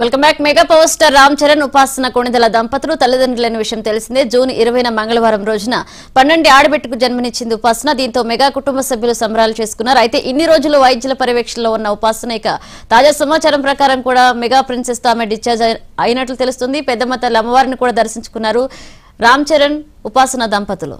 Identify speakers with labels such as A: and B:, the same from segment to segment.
A: Welcome back. Mega power star Ram Charan Upasana Konidela దంపతులు తల్లిదండ్రులైన విషయం తెలిసిందే. జూన్ ఇరవైన మంగళవారం రోజున పన్నెండు ఆడబిడ్డకు జన్మనిచ్చింది ఉపాసన. దీంతో మెగా కుటుంబ సభ్యులు సంబరాలు చేసుకున్నారు. అయితే ఇన్ని రోజులు వైద్యుల పర్యవేక్షణలో ఉన్న ఉపాసన ఇక తాజా సమాచారం ప్రకారం కూడా మెగా ప్రిన్సెస్తో ఆమె డిశ్చార్జ్ అయినట్లు తెలుస్తుంది. పెద్దమ్మ తల్లి అమ్మవారిని కూడా దర్శించుకున్నారు రామ్ చరణ్ ఉపాసన దంపతులు.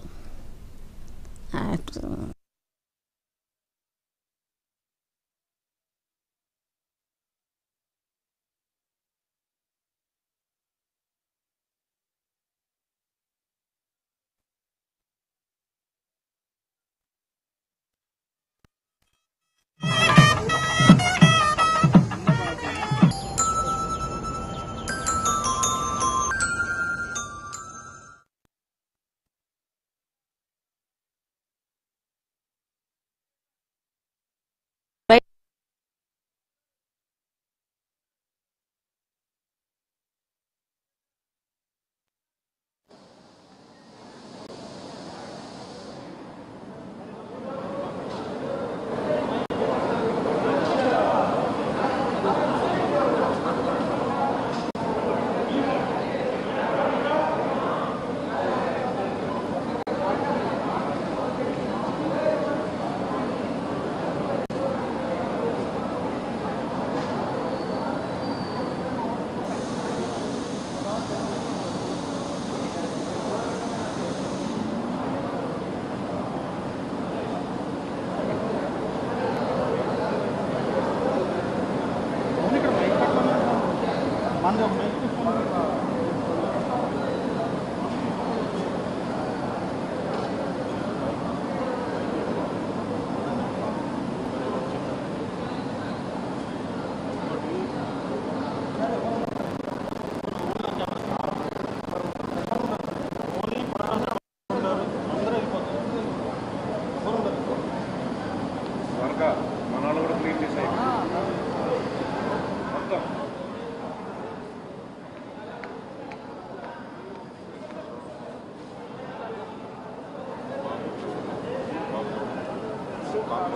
B: Obrigado.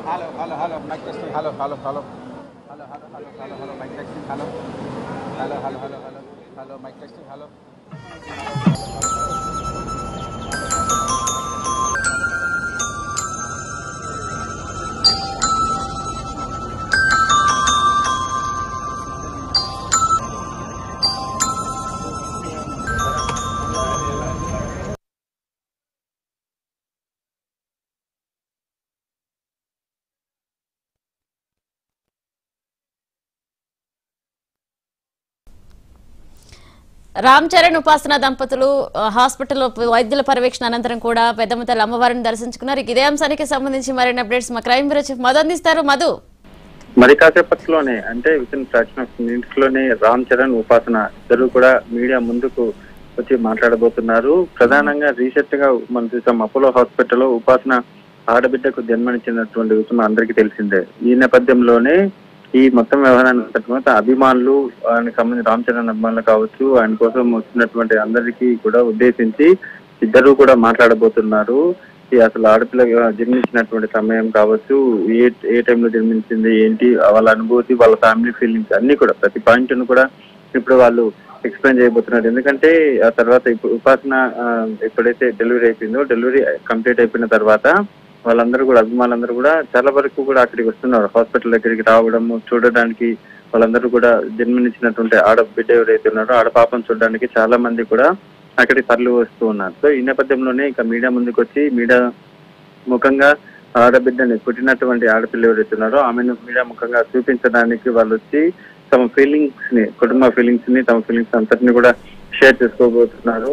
C: Hello hello hello mic testing hello hello hello hello hello hello hello hello mic testing hello hello hello hello hello hello mic testing hello
A: Ram Charan Upasana దంపతులు హాస్పిటల్ హాస్పిటల్లో వైద్యుల పర్యవేక్షణ అనంతరం కూడా పెద్దమ్మ తల్లి అమ్మవారిని దర్శించుకున్నారు. ఇదే అంశానికి సంబంధించి మరిన్ని అప్డేట్స్ మా క్రైమ్ బ్యూరో చీఫ్ మధు అందిస్తారు మధు.
D: మరి కాసేపట్లోనే అంటే విత్ ఫ్రాక్షన్ ఆఫ్ మినిట్స్లోనే రామ్ చరణ్ ఉపాసన ఇద్దరు కూడా మీడియా ముందుకు వచ్చి మాట్లాడబోతున్నారు. ప్రధానంగా రీసెంట్గా మనం చూసాం అపోలో హాస్పిటల్లో ఉపాసన ఆడబిడ్డకు జన్మనిచ్చినటువంటి విషయం అందరికీ తెలిసిందే. ఈ నేపథ్యంలోనే ఈ మొత్తం వ్యవహారాన్ని తర్వాత అభిమానులు ఆయనకు సంబంధించి రామ్ చరణ్ అభిమానులు కావచ్చు ఆయన కోసం వచ్చినటువంటి అందరికీ కూడా ఉద్దేశించి ఇద్దరు కూడా మాట్లాడబోతున్నారు. ఈ అసలు ఆడపిల్ల జన్మించినటువంటి సమయం కావచ్చు ఏ ఏ టైంలో జన్మించింది ఏంటి వాళ్ళ అనుభూతి వాళ్ళ ఫ్యామిలీ ఫీలింగ్స్ అన్ని కూడా ప్రతి పాయింట్ను కూడా ఇప్పుడు వాళ్ళు ఎక్స్ప్లెయిన్ చేయబోతున్నారు. ఎందుకంటే ఆ తర్వాత ఇప్పుడు ఉపాసన ఎప్పుడైతే డెలివరీ అయిపోయిందో డెలివరీ కంప్లీట్ అయిపోయిన తర్వాత వాళ్ళందరూ కూడా అభిమానులందరూ కూడా చాలా వరకు కూడా అక్కడికి వస్తున్నారు. హాస్పిటల్ దగ్గరికి రావడము చూడడానికి వాళ్ళందరూ కూడా జన్మనిచ్చినటువంటి ఆడ బిడ్డ ఎవరైతే ఉన్నారో ఆడ పాపం చూడడానికి చాలా మంది కూడా అక్కడికి తరలి వస్తూ ఉన్నారు. సో ఈ నేపథ్యంలోనే ఇక మీడియా ముందుకు వచ్చి మీడియా ముఖంగా ఆడబిడ్డని పుట్టినటువంటి ఆడపిల్ల ఎవరైతే ఉన్నారో ఆమెను మీడియా ముఖంగా చూపించడానికి వాళ్ళు వచ్చి తమ ఫీలింగ్స్ని కుటుంబ ఫీలింగ్స్ని తమ ఫీలింగ్స్ అంతటిని కూడా షేర్ చేసుకోబోతున్నారు.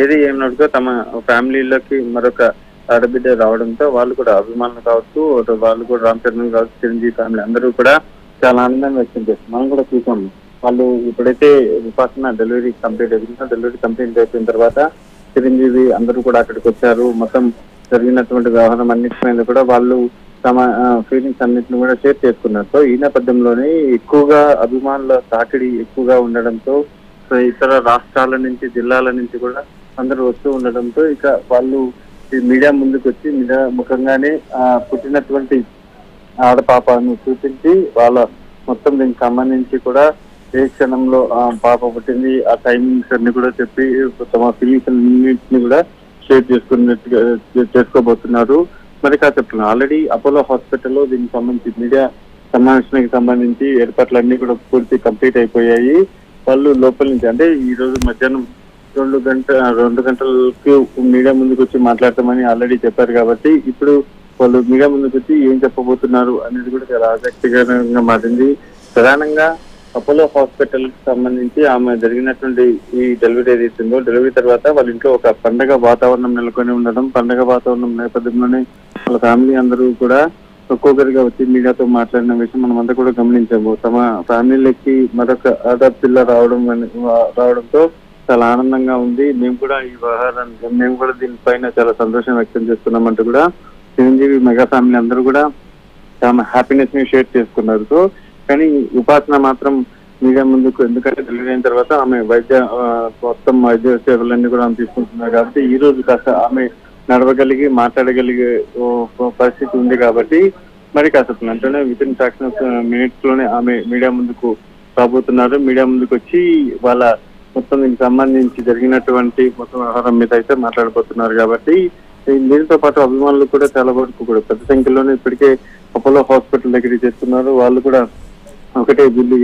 D: ఏది ఏమన్నట్టుగా తమ ఫ్యామిలీలోకి మరొక ఆడబిడ్డ రావడంతో వాళ్ళు కూడా అభిమానులు కావచ్చు వాళ్ళు కూడా రామ్ చరణ్ కావచ్చు చిరంజీవి ఫ్యామిలీ అందరూ కూడా చాలా ఆనందం వ్యక్తం చేస్తారు మనం కూడా చూసాం. వాళ్ళు ఇప్పుడైతే ఉపాసన డెలివరీ కంప్లీట్ అయిపోయిందో. డెలివరీ కంప్లీట్ అయిపోయిన తర్వాత చిరంజీవి అందరూ కూడా అక్కడికి వచ్చారు. మొత్తం జరిగినటువంటి వ్యవహారం అన్నిటి మీద కూడా వాళ్ళు తమ ఫీలింగ్స్ అన్నింటిని కూడా షేర్ చేసుకున్నారు. సో ఈ నేపథ్యంలోనే ఎక్కువగా అభిమానుల తాకిడి ఎక్కువగా ఉండడంతో సో ఇతర రాష్ట్రాల నుంచి జిల్లాల నుంచి కూడా అందరూ వస్తూ ఉండడంతో ఇక వాళ్ళు మీడియా ముందుకు వచ్చి మీడియా ముఖంగానే ఆ, పుట్టినటువంటి ఆడపాపను చూపించి వాళ్ళ మొత్తం దీనికి సంబంధించి కూడా ఏ క్షణంలో ఆ పాప పుట్టింది ఆ టైమింగ్స్ అన్ని కూడా చెప్పి తమ ఫీలింగ్స్ అన్నింటిని కూడా షేర్ చేసుకున్నట్టుగా చేసుకోబోతున్నారు. మరి కాసేపు ఆల్రెడీ అపోలో హాస్పిటల్లో దీనికి సంబంధించి మీడియా సమావేశానికి సంబంధించి ఏర్పాట్లన్నీ కూడా పూర్తి కంప్లీట్ అయిపోయాయి. వాళ్ళు లోపల నుంచి అంటే ఈ రోజు మధ్యాహ్నం రెండు గంట రెండు గంటలకు మీడియా ముందుకు వచ్చి మాట్లాడతామని ఆల్రెడీ చెప్పారు కాబట్టి ఇప్పుడు వాళ్ళు మీడియా ముందుకు వచ్చి ఏం చెప్పబోతున్నారు అనేది కూడా చాలా ఆసక్తికరంగా మారింది. ప్రధానంగా అపోలో హాస్పిటల్కి సంబంధించి ఆమె జరిగినటువంటి ఈ డెలివరీ ఏదైతుందో డెలివరీ తర్వాత వాళ్ళ ఇంట్లో ఒక పండగ వాతావరణం నెలకొని ఉండడం పండగ వాతావరణం నేపథ్యంలోనే వాళ్ళ ఫ్యామిలీ అందరూ కూడా ఒక్కొక్కరిగా వచ్చి మీడియాతో మాట్లాడిన విషయం మనం అంతా కూడా గమనించాము. తమ ఫ్యామిలీలకి మరొక ఆడపిల్ల రావడం రావడంతో చాలా ఆనందంగా ఉంది. మేము కూడా ఈ వ్యవహారాన్ని మేము కూడా దీనిపైన చాలా సంతోషం వ్యక్తం చేస్తున్నామంటూ కూడా చిరంజీవి మెగా ఫ్యామిలీ అందరూ కూడా తమ హ్యాపీనెస్ని షేర్ చేసుకున్నారు. సో కానీ ఉపాసన మాత్రం మీడియా ముందుకు ఎందుకంటే డెలివరీ అయిన తర్వాత ఆమె వైద్య మొత్తం వైద్య సేవలన్నీ కూడా ఆమె తీసుకుంటున్నారు కాబట్టి ఈ రోజు కాస్త ఆమె నడవగలిగి మాట్లాడగలిగే పరిస్థితి ఉంది కాబట్టి మరి కాస్త వెంటనే విత్ ఇన్ ఫ్రాక్షన్ ఆఫ్ మినిట్స్లోనే ఆమె మీడియా ముందుకు రాబోతున్నారు. మీడియా ముందుకు వచ్చి వాళ్ళ మొత్తం దీనికి సంబంధించి జరిగినటువంటి మొత్తం వ్యవహారం మీద అయితే మాట్లాడబోతున్నారు కాబట్టి ఈ దీనితో పాటు అభిమానులు కూడా చాలా వరకు కూడా పెద్ద సంఖ్యలోనే ఇప్పటికే అపోలో హాస్పిటల్ దగ్గరికి చేస్తున్నారు. వాళ్ళు కూడా ఒకటే వీళ్ళు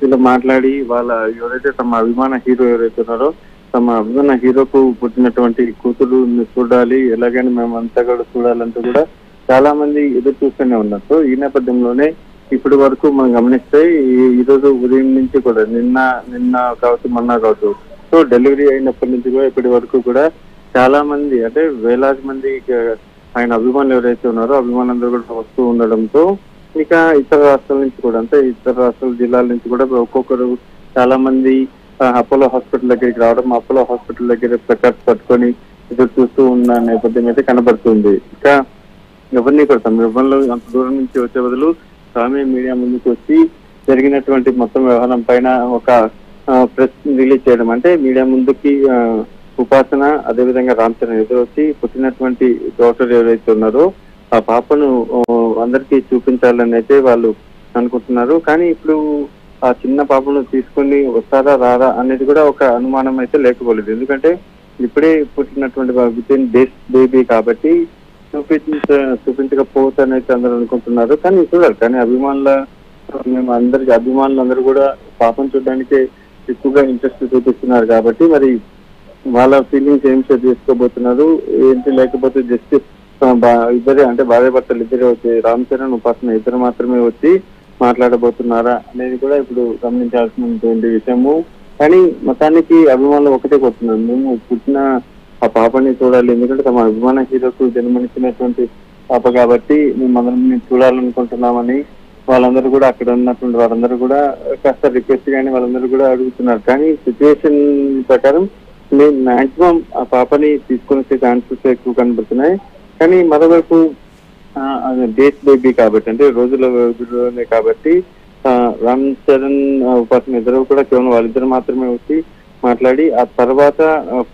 D: వీళ్ళు మాట్లాడి వాళ్ళ ఎవరైతే తమ అభిమాన హీరో ఎవరైతే ఉన్నారో తమ అభిమాన హీరోకు పుట్టినటువంటి కూతురు చూడాలి ఎలాగైనా మేము అంతా కూడా చూడాలంటూ కూడా చాలా మంది ఎదురు చూస్తూనే ఉన్నారు. సో ఈ నేపథ్యంలోనే ఇప్పటి వరకు మనం గమనిస్తే ఈ- రోజు ఉదయం నుంచి కూడా నిన్న నిన్న కావచ్చు మొన్న కావచ్చు. సో డెలివరీ అయినప్పటి నుంచి కూడా ఇప్పటి వరకు కూడా చాలా మంది అంటే వేలాది మంది ఆయన అభిమానులు ఎవరైతే ఉన్నారో అభిమానులందరూ కూడా వస్తూ ఉండడంతో ఇక ఇతర రాష్ట్రాల నుంచి కూడా అంటే ఇతర రాష్ట్రాల జిల్లాల నుంచి కూడా ఒక్కొక్కరు చాలా మంది అపోలో హాస్పిటల్ దగ్గరికి రావడం అపోలో హాస్పిటల్ దగ్గర ప్లకార్డ్స్ పట్టుకొని ఎదురు చూస్తూ ఉన్న నేపథ్యం అయితే కనబడుతుంది. ఇంకా ఎవరిని కూడా తమ ఎవరిలో అంత దూరం నుంచి వచ్చే బదులు స్వామి మీడియా ముందుకు వచ్చి జరిగినటువంటి మొత్తం వ్యవహారం పైన ఒక ప్రెస్ రిలీజ్ చేయడం. అంటే మీడియా ముందుకి ఉపాసన అదేవిధంగా రామ్ చరణ్ ఎదురొచ్చి పుట్టినటువంటి డాక్టర్ ఎవరైతే ఉన్నారో ఆ పాపను అందరికీ చూపించాలని అయితే వాళ్ళు అనుకుంటున్నారు. కానీ ఇప్పుడు ఆ చిన్న పాపను తీసుకొని వస్తారా రారా అనేది కూడా ఒక అనుమానం అయితే లేకపోలేదు. ఎందుకంటే ఇప్పుడే పుట్టినటువంటి విత్ ఇన్ డేస్ బేబీ కాబట్టి చూపించ చూపించకపోవచ్చని అందరూ అనుకుంటున్నారు. కానీ చూడాలి కానీ అభిమానుల మేము అందరికి అభిమానులు అందరూ కూడా పాపం చూడడానికి ఎక్కువగా ఇంట్రెస్ట్ చూపిస్తున్నారు కాబట్టి మరి వాళ్ళ ఫీలింగ్స్ ఏం షేర్ చేసుకోబోతున్నారు ఏంటి లేకపోతే జస్ట్ ఇద్దరే అంటే భార్య భర్తలు ఇద్దరే వచ్చి రామ్ చరణ్ ఉపాసన ఇద్దరు మాత్రమే వచ్చి మాట్లాడబోతున్నారా అనేది కూడా ఇప్పుడు గమనించాల్సినటువంటి విషయము. కానీ మొత్తానికి అభిమానులు ఒకటే కొడుతున్నారు మేము పుట్టిన ఆ పాపని చూడాలి. ఎందుకంటే తమ అభిమాన హీరోకు జన్మనిచ్చినటువంటి పాప కాబట్టి మేము చూడాలనుకుంటున్నామని వాళ్ళందరూ కూడా అక్కడ ఉన్నటువంటి వాళ్ళందరూ కూడా కాస్త రిక్వెస్ట్ కానీ వాళ్ళందరూ కూడా అడుగుతున్నారు. కానీ సిచ్యువేషన్ ప్రకారం మేము మాక్సిమం ఆ పాపని తీసుకుని వచ్చే ఛాన్సెస్ ఎక్కువ కనబడుతున్నాయి. కానీ మరోవైపు డేట్ బేబీ కాబట్టి అంటే రోజుల కాబట్టి రామ్ చరణ్ ఉపాసన ఇద్దరు కూడా కేవలం వాళ్ళిద్దరు మాత్రమే వచ్చి మాట్లాడి ఆ తర్వాత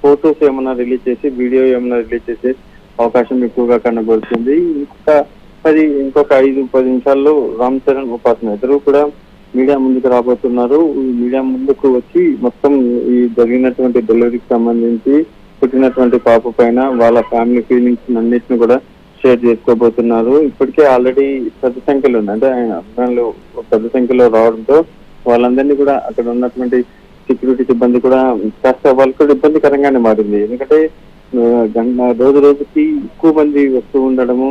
D: ఫోటోస్ ఏమైనా రిలీజ్ చేసి వీడియో ఏమైనా రిలీజ్ చేసే అవకాశం ఎక్కువగా కనబడుతుంది. ఇంకొక పది ఇంకొక ఐదు పది నిమిషాల్లో రామ్ చరణ్ ఉపాసన. ఇద్దరు కూడా మీడియా ముందుకు రాబోతున్నారు. ఈ మీడియా ముందుకు వచ్చి మొత్తం ఈ జరిగినటువంటి డెలివరీకి సంబంధించి పుట్టినటువంటి పాప పైన వాళ్ళ ఫ్యామిలీ ఫీలింగ్స్ అన్నిటిని కూడా షేర్ చేసుకోబోతున్నారు. ఇప్పటికే ఆల్రెడీ పెద్ద సంఖ్యలో ఉంది. అంటే ఆయన అభిమానులు పెద్ద సంఖ్యలో రావడంతో వాళ్ళందరినీ కూడా అక్కడ ఉన్నటువంటి సెక్యూరిటీ సిబ్బంది కూడా కాస్త వాళ్ళకి కూడా ఇబ్బందికరంగానే మారింది. ఎందుకంటే రోజు రోజుకి ఎక్కువ మంది వస్తూ ఉండడము